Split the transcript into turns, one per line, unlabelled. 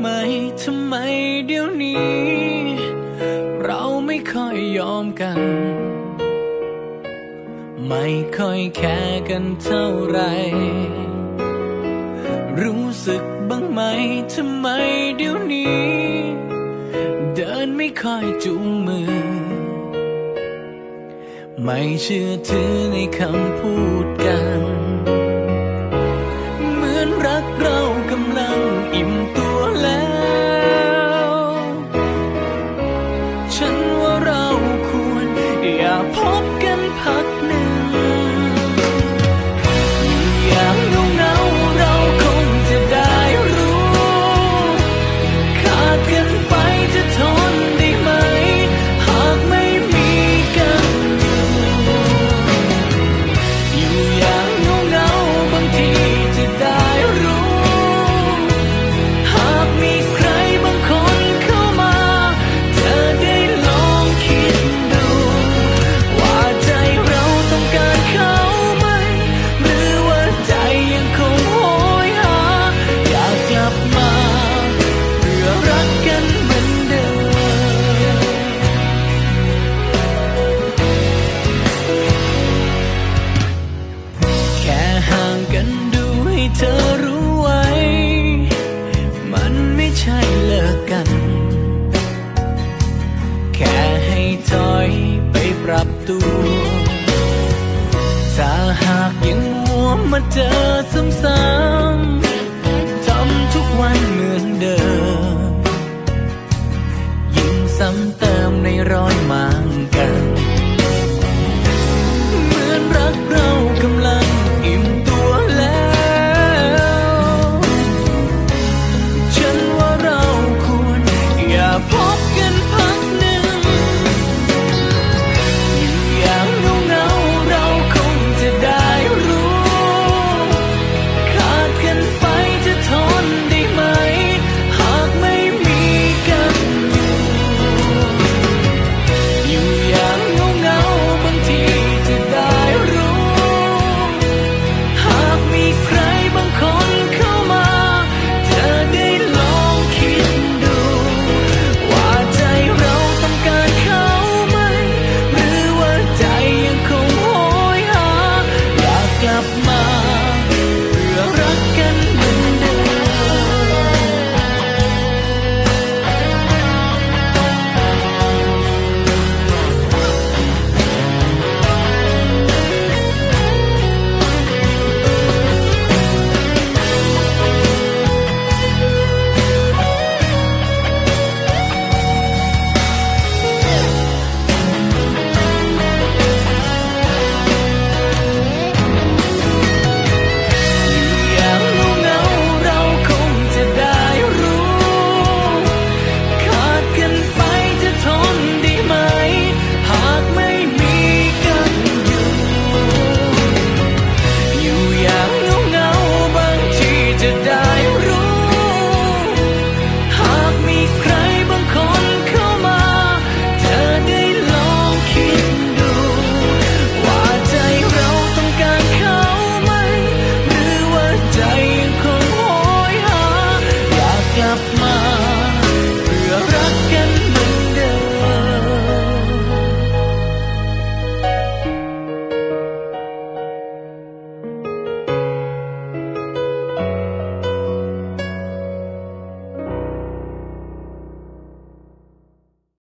ไหมทำไมเดี๋ยวนี้ เราไม่ค่อยยอมกัน ไม่ค่อยแคร์กันเท่าไร รู้สึกบ้างไหมทำไมเดี๋ยวนี้ เดินไม่ค่อยจูงมือ ไม่เชื่อถือในคำพูดกัน พบกันัน แค่ให้ถอยไปปรับตัว ถ้าหากยังมัวมาเจอซ้ำๆทำทุกวันเหมือนเดิมยิ่งซ้ำ